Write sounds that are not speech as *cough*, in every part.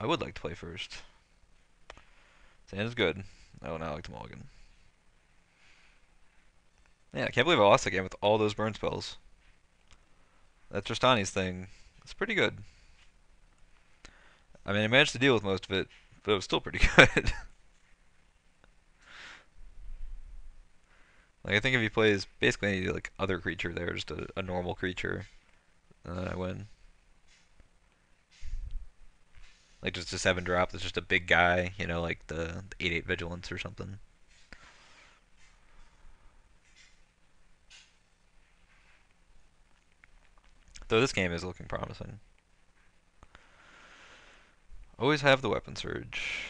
I would like to play first. Sand is good. Oh, now I like to mulligan. Yeah, I can't believe I lost the game with all those burn spells. That Trostani's thing, it's pretty good. I mean, I managed to deal with most of it, but it was still pretty *laughs* good. like, I think if he plays basically any, like, other creature there, just a, a normal creature, then I win. Like, just a 7 drop that's just a big guy, you know, like the 8-8 Vigilance or something. Though this game is looking promising. Always have the weapon surge.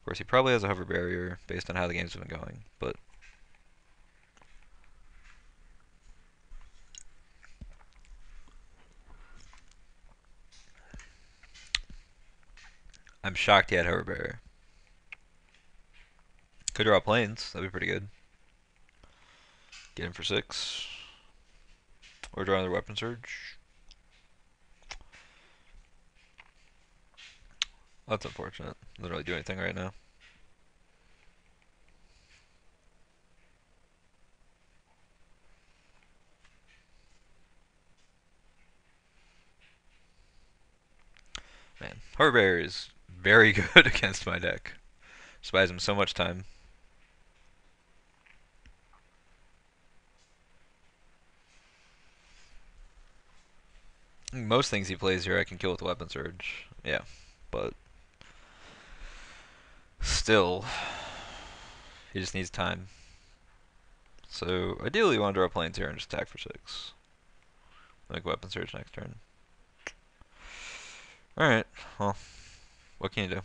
Of course, he probably has a hover barrier based on how the game's been going, but I'm shocked he had hover barrier. Could draw Plains, that'd be pretty good. Get him for six. Or draw another weapon surge. That's unfortunate. Doesn't really do anything right now. Man, Harbear is very *laughs* good against my deck. Buys him so much time. Most things he plays here I can kill with Weapon Surge. Yeah, but still, he just needs time. So ideally you want to draw Plains here and just attack for 6. Make Weapon Surge next turn. Alright, well, what can you do?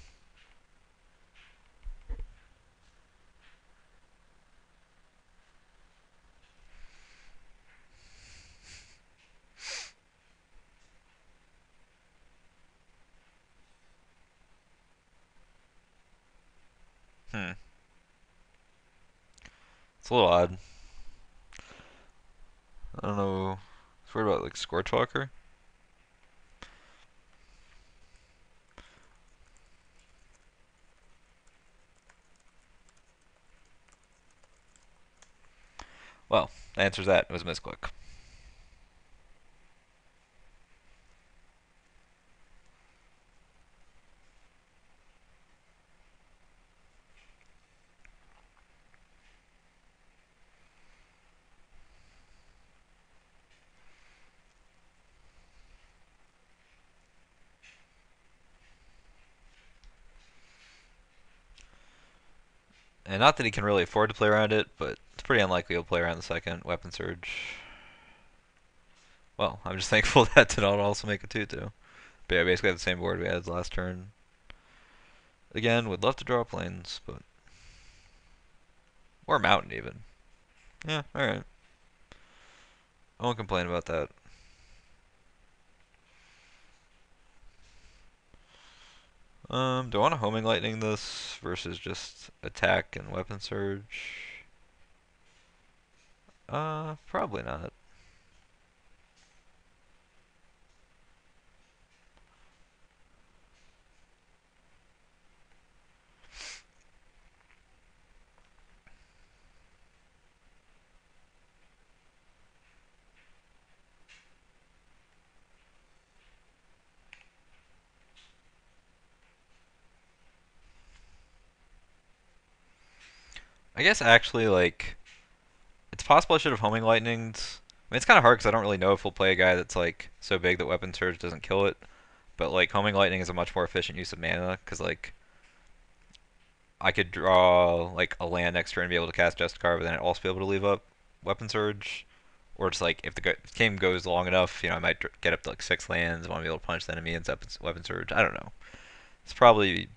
Hmm. It's a little odd. I don't know. It's worried about like Scorchwalker. Well, the answer is that. It was a misclick. And not that he can really afford to play around it, but pretty unlikely he'll play around the second weapon surge. Well, I'm just *laughs* thankful that did not also make a 2-2. But yeah, basically the same board we had last turn. Again, would love to draw Plains, but... Or mountain, even. Yeah, alright. I won't complain about that. Um, do I want to homing lightning this versus just attack and weapon surge? Uh, probably not. I guess actually, like, possible I should have homing Lightnings. I mean, it's kind of hard because I don't really know if we'll play a guy that's like so big that weapon surge doesn't kill it. But like homing lightning is a much more efficient use of mana because like I could draw like a land next turn and be able to cast Justicar, but then I'd also be able to leave up weapon surge. Or it's like if the game goes long enough, you know, I might get up to like six lands, want to be able to punch the enemy and weapon surge. I don't know. It's probably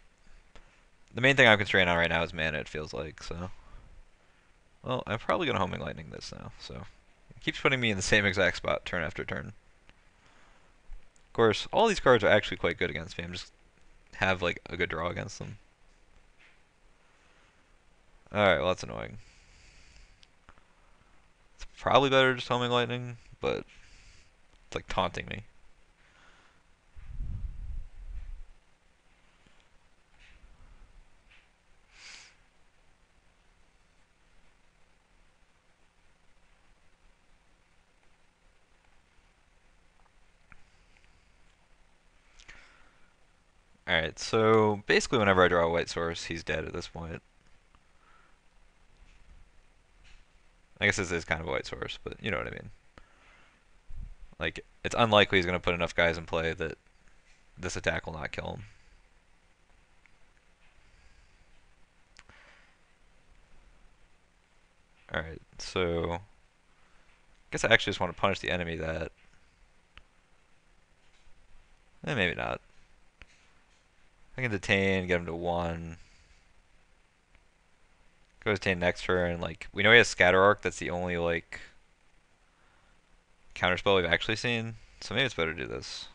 the main thing I'm constrained on right now is mana. It feels like so. Well, I'm probably going to Homing Lightning this now, so... It keeps putting me in the same exact spot turn after turn. Of course, all these cards are actually quite good against me. I'm just have, like, a good draw against them. Alright, well that's annoying. It's probably better just Homing Lightning, but... It's like taunting me. Alright, so basically whenever I draw a white source, he's dead at this point. I guess this is kind of a white source, but you know what I mean. Like, it's unlikely he's going to put enough guys in play that this attack will not kill him. Alright, so... I guess I actually just want to punish the enemy that... Eh, maybe not. I can detain, get him to 1. Go detain next turn, like, we know he has Scatter Arc, that's the only, like, counterspell we've actually seen, so maybe it's better to do this.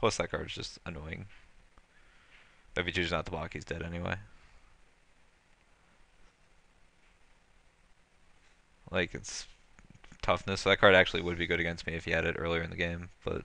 Plus that card's just annoying. But if he chooses not to block, he's dead anyway. Like, it's toughness. So that card actually would be good against me if he had it earlier in the game, but...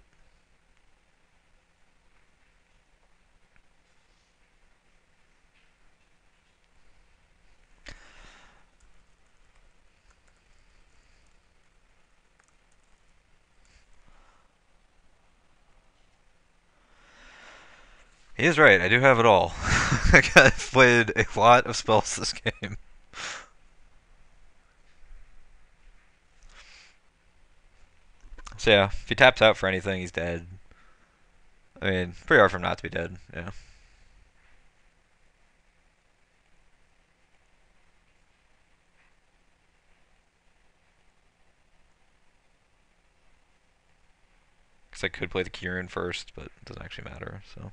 He is right, I do have it all. *laughs* I've played a lot of spells this game. So yeah, if he taps out for anything, he's dead. I mean, pretty hard for him not to be dead, yeah. Because I could play the Keyrune first, but it doesn't actually matter, so.